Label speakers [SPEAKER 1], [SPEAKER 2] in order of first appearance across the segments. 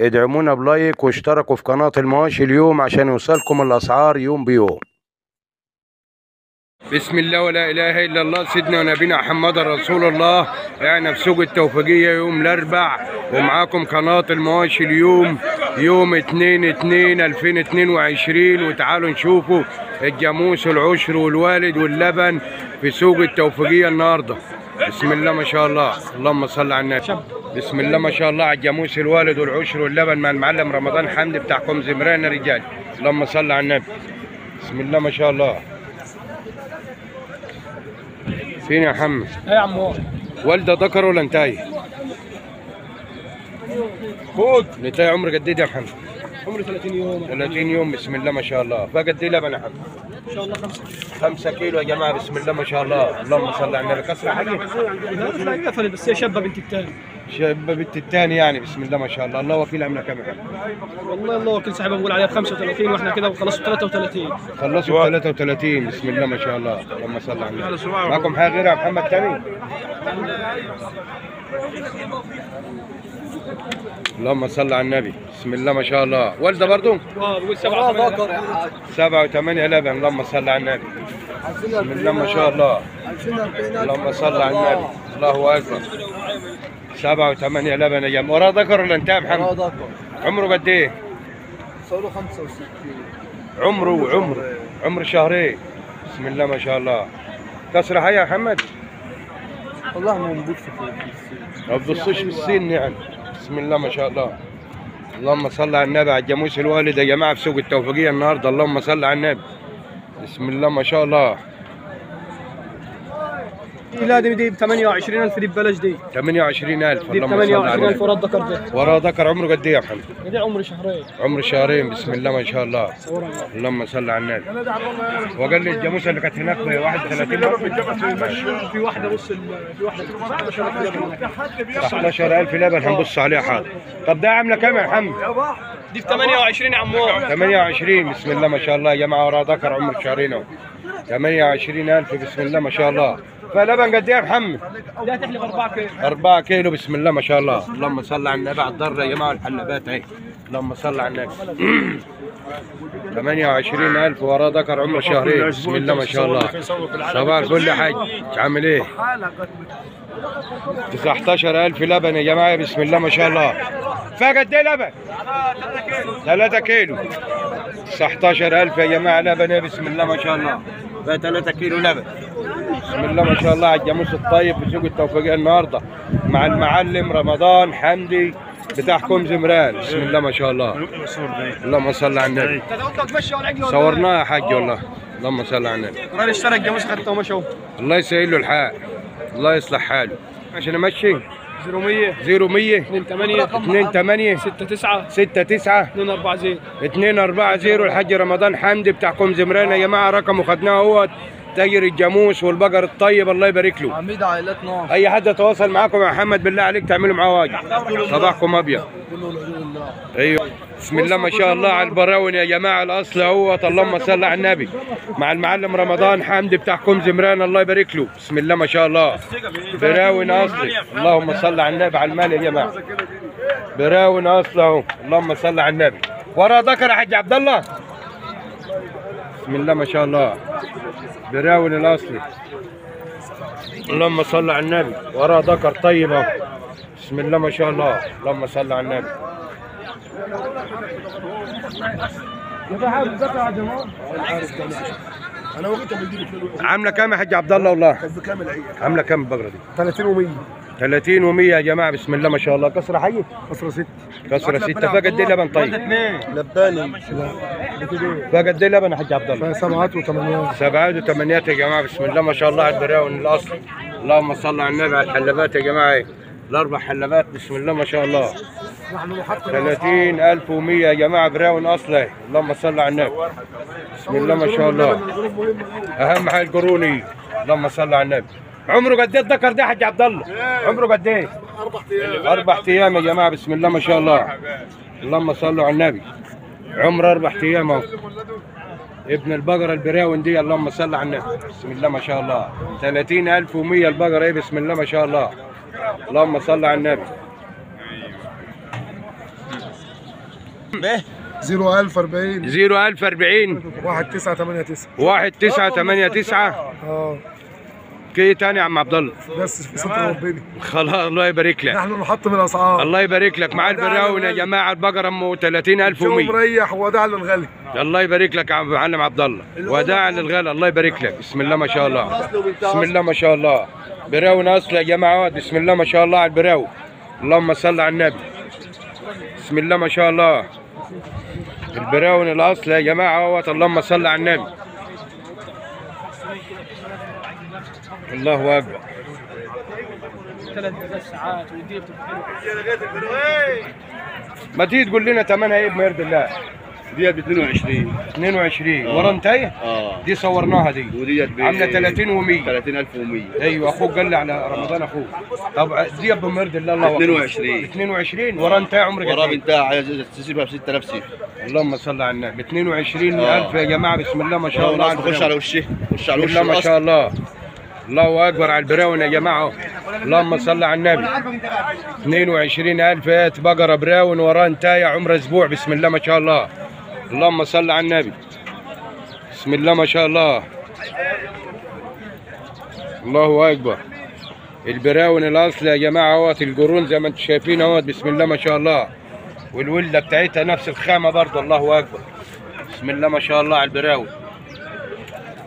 [SPEAKER 1] ادعمونا ب like واشتركوا في قناة المواشي اليوم عشان يوصلكم الأسعار يوم بيوم. بسم الله ولا إله إلا الله سيدنا ونبينا محمد رسول الله. إحنا في سوق التوفيقية يوم الأربع. ومعاكم قناة المواشي اليوم يوم 2 2 2022 وتعالوا نشوفوا الجاموس والعشر والوالد واللبن في سوق التوفيقية النهارده. بسم الله ما شاء الله. اللهم صل على النبي. بسم الله ما شاء الله على الجاموس الوالد والعشر واللبن مع المعلم رمضان حمدي بتاعكم زمران يا رجال اللهم صل على النبي بسم الله ما شاء الله فين يا محمد
[SPEAKER 2] إيه يا عم
[SPEAKER 1] والده ذكر ولا انتاي خد نتاي عمر قد إيه يا محمد
[SPEAKER 2] عمري 30 يوم
[SPEAKER 1] 30 يوم بسم الله ما شاء الله فقد إيه لبن يا محمد
[SPEAKER 2] ان شاء الله خمسه
[SPEAKER 1] 5 كيلو يا جماعة بسم الله ما شاء الله اللهم صل على النبي كسر حاجة
[SPEAKER 2] لا قفلت بس هي شابه بنت التاني
[SPEAKER 1] بنت الثاني يعني بسم الله ما شاء الله. الله وكيل عملها كم يا محمد
[SPEAKER 2] والله الله وكيل صاحبها بقول عليها ب 35 وإحنا كده وخلصوا 33
[SPEAKER 1] خلصوا 33 بسم الله ما شاء الله. اللهم صل على النبي. معكم حاجة غيرها؟ يا محمد تاني اللهم صل على النبي. بسم الله ما شاء الله. والدة برضو؟
[SPEAKER 2] آه بقول سبعة ذكر
[SPEAKER 1] سبعة وثمانية لبن اللهم صل على النبي. بسم الله ما شاء الله. اللهم صل على النبي. الله أكبر. سبعة وثمانية لبن يا جماعة. وراه ذكر ولا انت يا محمد؟
[SPEAKER 3] ذكر.
[SPEAKER 1] عمره قد إيه؟
[SPEAKER 3] صاروا 65
[SPEAKER 1] عمره عمره عمر شهرين. بسم الله ما شاء الله. كسر حي يا محمد؟
[SPEAKER 3] والله ما موجود في السوق.
[SPEAKER 1] ما في السن يعني. بسم الله ما شاء الله. اللهم صل على النبي على الجاموس الوالد يا جماعة في سوق التوفيقية النهارده. اللهم صل على النبي. بسم الله ما شاء الله.
[SPEAKER 2] لا دي دي ب 28000 دي ببلاش دي.
[SPEAKER 1] 28000
[SPEAKER 2] دي ب
[SPEAKER 1] اللهم صل على
[SPEAKER 2] 28000
[SPEAKER 1] النبي.
[SPEAKER 2] ورا الذكر ده
[SPEAKER 1] وراه ذكر عمره قد إيه يا محمد؟
[SPEAKER 2] دي عمري شهرين.
[SPEAKER 1] عمر شهرين بسم الله ما شاء الله. اللهم صل على النبي. وقال لي الجاموسه اللي كانت هناك ب 31 برضه
[SPEAKER 2] في واحدة بص في واحدة 19000
[SPEAKER 1] 16000 لبن. هنبص عليها حاضر طب ده عامله كام يا محمد؟
[SPEAKER 2] دي ب 28 يا عم هو
[SPEAKER 1] 28 بسم الله ما شاء الله. يا جماعة وراه ذكر عمر شهرين أهو. 28000 بسم الله ما شاء الله. فلبن قد إيه يا محمد؟
[SPEAKER 2] لا تحلب 4 كيلو.
[SPEAKER 1] 4 كيلو بسم الله ما شاء الله. اللهم صل على النبي على الضره يا جماعة الحلبات اهي اللهم صل على النبي. 28000 وراه ذكر عمر شهرين. بسم الله ما شاء الله. صباح الفل يا حاج. عامل إيه؟ 19000 لبن يا جماعة بسم الله ما شاء الله. فقد إيه لبن؟ 3 كيلو. 19000 يا جماعة لبن إيه؟ بسم الله ما شاء الله. بقى 3 كيلو لبن. بسم الله ما شاء الله على الجاموس الطيب في سوق التوفيقيه النهارده. مع المعلم رمضان حمدي بتاعكم زمران. بسم الله ما شاء الله. اللهم صل على النبي. صورناه يا حاج والله. اللهم صل على النبي.
[SPEAKER 2] الراجل اشترى الجاموس خدته ومشى
[SPEAKER 1] الله يسهل له الحال. الله يصلح حاله. عشان امشي
[SPEAKER 2] 0100
[SPEAKER 1] 0 100
[SPEAKER 2] 2 8
[SPEAKER 1] 2 8
[SPEAKER 2] 6 9
[SPEAKER 1] 6 9
[SPEAKER 2] 2 4 0
[SPEAKER 1] 2 4 0 الحاج رمضان حمدي بتاعكم زمران يا جماعة رقمه خدناه أهوت. تاجر الجاموس والبقر الطيب الله يبارك له.
[SPEAKER 3] عميد عائلات نار
[SPEAKER 1] أي حد يتواصل معاكم يا محمد بالله عليك تعملوا معاه واجب. صباحكم
[SPEAKER 3] أبيض.
[SPEAKER 1] أيوه. بسم الله ما شاء الله على البراون يا جماعة الأصل اهوت اللهم صل على النبي. مع المعلم رمضان حمدي بتاعكم زمران الله يبارك له. بسم الله ما شاء الله. براون أصلي. اللهم صل على النبي على المال يا جماعة. براون اصل أهو. اللهم صل على النبي. ورا ذكر يا حاج عبد الله. بسم الله ما شاء الله. براون الأصلي. اللهم صل على النبي. ورا ذكر طيب اهو بسم الله ما شاء الله. اللهم صل على النبي.
[SPEAKER 3] أنا وقتها
[SPEAKER 1] عاملة كام يا حاج عبد الله والله؟ عاملة كام البقرة دي؟
[SPEAKER 3] 30 و100
[SPEAKER 1] 30 و100 يا جماعة بسم الله ما شاء الله. كسرة حي
[SPEAKER 3] كسرة 6
[SPEAKER 1] كسرة 6 فقد إيه لبن طيب
[SPEAKER 3] لباني
[SPEAKER 1] فقد إيه لبن يا حاج عبد الله.
[SPEAKER 3] سبعات وثمانيات.
[SPEAKER 1] سبعات وثمانيات يا جماعة بسم الله ما شاء الله. على البراون الاصل اللهم صل على النبي. على الحلبات يا جماعة. الأربع حلبات بسم الله ما شاء الله.
[SPEAKER 3] نحن محطة
[SPEAKER 1] 30100 يا جماعة براون اصلي اللهم صل على النبي. بسم الله ما شاء الله. أهم حاجة القروني. اللهم صل على النبي. عمره قد إيه الذكر ده يا حاج عبد الله؟ عمره قد إيه؟
[SPEAKER 3] أربع أيام.
[SPEAKER 1] أربع أيام يا جماعة بسم الله ما شاء الله. اللهم صلوا على النبي. عمره أربع أيام أهو. ابن البقرة البراون دي اللهم صل على النبي. بسم الله ما شاء الله. 30100 البقرة إيه؟ بسم الله ما شاء الله. اللهم صل على النبي.
[SPEAKER 3] 01040
[SPEAKER 1] 01040
[SPEAKER 3] 1989
[SPEAKER 1] 1989
[SPEAKER 3] آه.
[SPEAKER 1] كي تاني يا عم عبد الله.
[SPEAKER 3] بس في ستر ربنا.
[SPEAKER 1] خلاص الله يبارك لك.
[SPEAKER 3] نحن نحطم الأسعار.
[SPEAKER 1] الله يبارك لك. مع البراون يا جماعة البقرة أم 30100
[SPEAKER 3] شو مريح وداع للغالي
[SPEAKER 1] الله يبارك لك يا معلم عبد الله. وداعا للغلا الله يبارك لك. بسم الله ما شاء الله. بسم الله ما شاء الله. براون اصل يا جماعة. بسم الله ما شاء الله على البراون. اللهم صل على النبي. بسم الله ما شاء الله. البراون الأصل يا جماعة أهوت. اللهم صل على النبي. الله أكبر.
[SPEAKER 2] ثلاث ساعات.
[SPEAKER 1] ما تيجي تقول لنا ثمنها إيه بمرد الله؟
[SPEAKER 4] ديت ب 22
[SPEAKER 1] 22 ورا انتهي
[SPEAKER 4] آه.
[SPEAKER 1] دي صورناها دي.
[SPEAKER 4] وديت ب
[SPEAKER 1] عامله 30 و100
[SPEAKER 4] 30100
[SPEAKER 1] أيوه أخوك قال لي على رمضان أخوك. طب دي بمرد الله الله أكبر.
[SPEAKER 4] 22.
[SPEAKER 1] 22 ورا انت عمرك إيه؟
[SPEAKER 4] بنتها عايز تسيبها ب 6000 سيف
[SPEAKER 1] اللهم صل على النبي. 22000 يا جماعة بسم الله ما شاء الله على
[SPEAKER 4] خش على وشه خش على
[SPEAKER 1] بسم
[SPEAKER 4] وشه
[SPEAKER 1] الله ما. شاء الله. الله أكبر على البراون يا جماعة. اللهم صل على النبي. 22000 هات بقره براون وراه انتايه عمر أسبوع. بسم الله ما شاء الله. اللهم صل على النبي. بسم الله ما شاء الله. الله أكبر. البراون الأصل يا جماعة أهوت القرون زي ما أنتم شايفين أهوت. بسم الله ما شاء الله. والوله بتاعتها نفس الخامة برضه الله أكبر. بسم الله ما شاء الله على البراون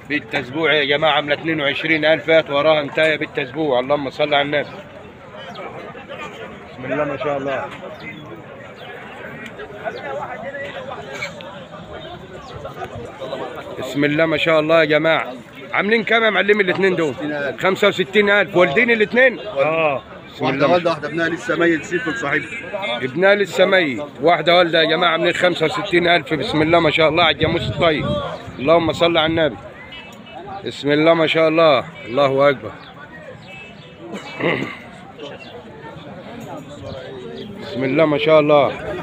[SPEAKER 1] بالتسبوع يا جماعة عامله 22000 هات وراها انتايه بالتسبوع اللهم صل على النبي. بسم الله ما شاء الله. بسم الله ما شاء الله يا جماعة. عاملين كام يا معلمي الاثنين دول؟ 65000 والدين الاثنين آه. ما
[SPEAKER 4] والده واحدة ابنها لسه ميت سيف صاحبها
[SPEAKER 1] ابنها لسه ميت. واحدة والده يا جماعة من 65000 بسم الله ما شاء الله على الجاموس الطيب اللهم صل على النبي. بسم الله ما شاء الله. الله أكبر. بسم الله ما شاء الله.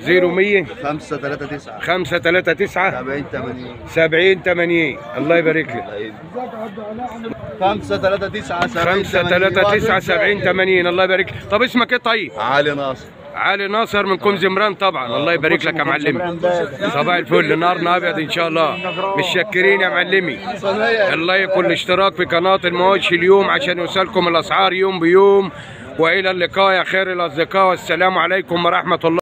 [SPEAKER 1] زيرو مية.
[SPEAKER 4] 5 3 9
[SPEAKER 1] خمسة ثلاثة تسعة.
[SPEAKER 4] 70 80
[SPEAKER 1] سبعين ثمانين الله يبارك لك.
[SPEAKER 4] 5 3 9
[SPEAKER 1] خمسة ثلاثة تسعة سبعين ثمانين الله يبارك لك. طب اسمك إيه طيب؟
[SPEAKER 4] علي ناصر.
[SPEAKER 1] علي ناصر من كوم زمران طبعا. الله يبارك لك يا معلمي. صباح الفل. نارنا ابيض إن شاء الله. متشكرين يا معلمي. الله يكون الاشتراك في قناة المواشي اليوم عشان يوصلكم الأسعار يوم بيوم. وإلى اللقاء. يا خير الأصدقاء. والسلام عليكم ورحمة الله.